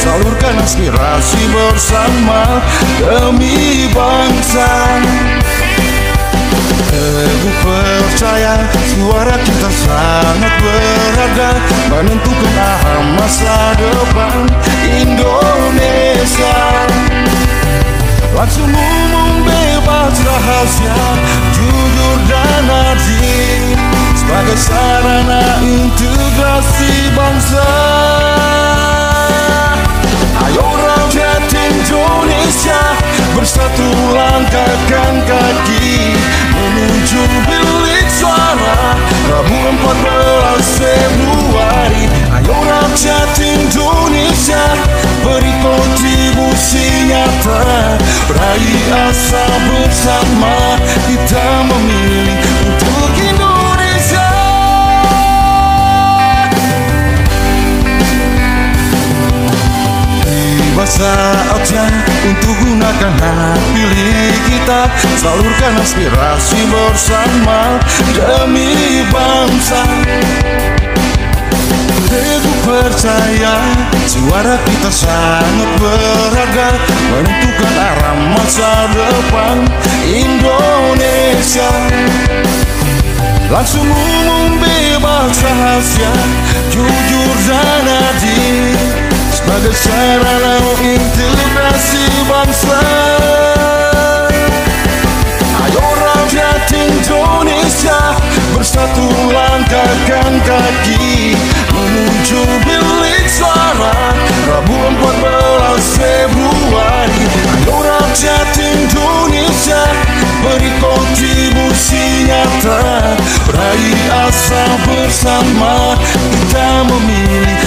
Salurkan inspirasi bersama demi bangsa. Teguh percaya suara kita sangat berharga. Menentukan arah masa depan Indonesia. Langsung umum bebas rahasia Jujur dan adil. Sebagai sarana integrasi bersama Kita memilih untuk Indonesia. Tiba saatnya untuk gunakan hak pilih kita Salurkan aspirasi bersama demi bangsa Teguh percaya suara kita sangat berharga Menentukan arah masa depan Indonesia. Langsung umum bebas rahasia Jujur dan adil Sebagai sarana integrasi bangsa. Ayo rakyat Indonesia Bersatu langkahkan kaki rasa bersama kita memilih